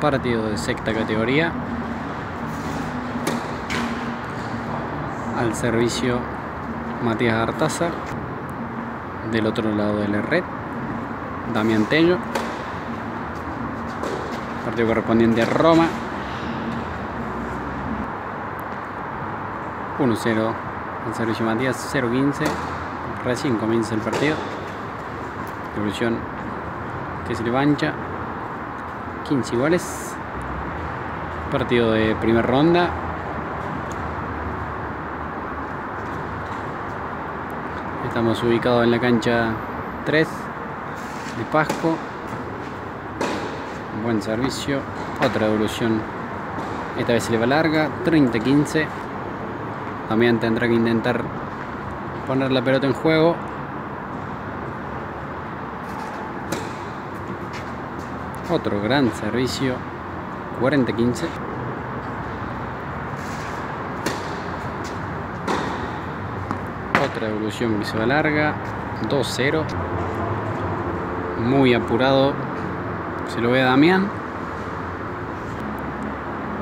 Partido de sexta categoría. Al servicio Matías Artaza. Del otro lado de la red, Damián Tello. Partido correspondiente a Roma. 1-0 al servicio Matías, 0-15. Recién comienza el partido. Evolución que se levancha. 15 iguales. Partido de primera ronda. Estamos ubicados en la cancha 3 de Pasco. Buen servicio. Otra evolución. Esta vez se le va larga. 30-15. También tendrá que intentar poner la pelota en juego. Otro gran servicio. 40-15. Otra evolución que se va larga. 2-0. Muy apurado. Se lo ve a Damián.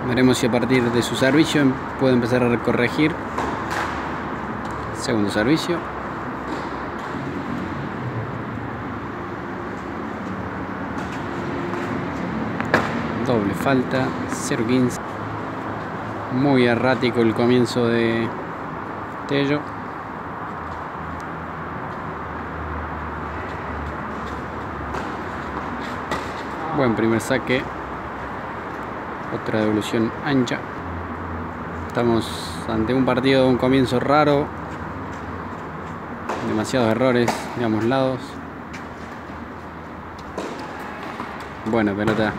Veremos si a partir de su servicio puede empezar a corregir. Segundo servicio. Doble falta. 0-15. Muy errático el comienzo de Tello. Buen primer saque. Otra devolución ancha. Estamos ante un partido de un comienzo raro. Demasiados errores de ambos lados. Buena pelota.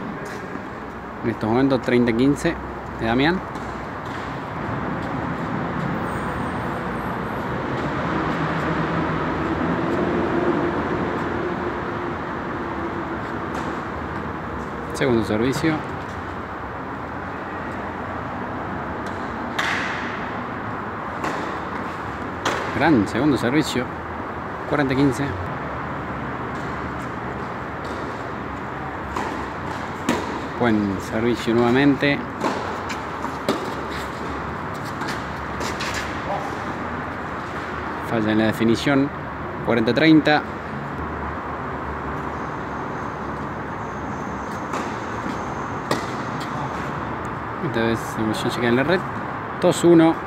En estos momentos 30-15 de Damián. Segundo servicio. Gran segundo servicio. 40-15. Buen servicio nuevamente. Falla en la definición. 40-30. Esta vez la evolución se queda en la red. 2-1.